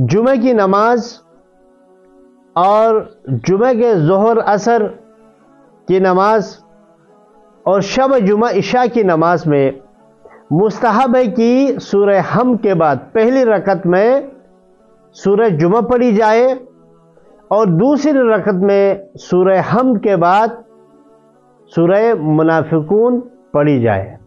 जुमे की नमाज़ और जुमे के जहर असर की नमाज़ और शब जुमा इशा की नमाज़ में मुस्तहब है कि सूर्य हम के बाद पहली रकत में सूर्य जुमा पढ़ी जाए और दूसरी रकत में सूर्य हम के बाद सूर्य मुनाफिकून पढ़ी जाए।